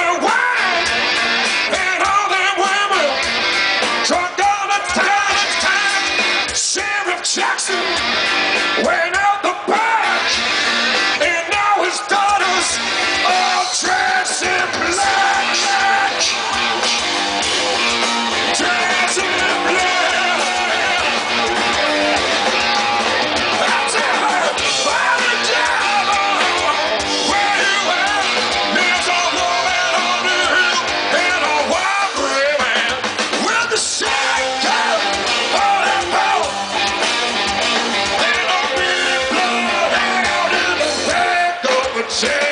worldwide. Shit!